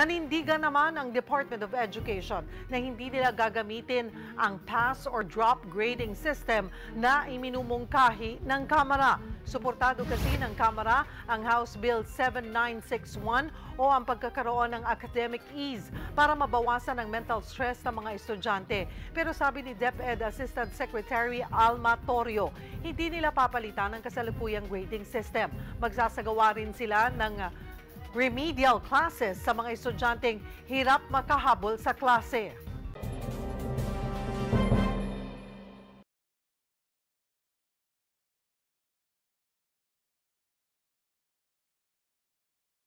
Nanindigan naman ang Department of Education na hindi nila gagamitin ang pass or drop grading system na iminumungkahi ng Kamara. Suportado kasi ng Kamara ang House Bill 7961 o ang pagkakaroon ng academic ease para mabawasan ang mental stress ng mga estudyante. Pero sabi ni DepEd Assistant Secretary Alma Torio, hindi nila papalitan ang kasalukuyang grading system. Magsasagawa rin sila ng remedial classes sa mga estudyanteng hirap makahabol sa klase.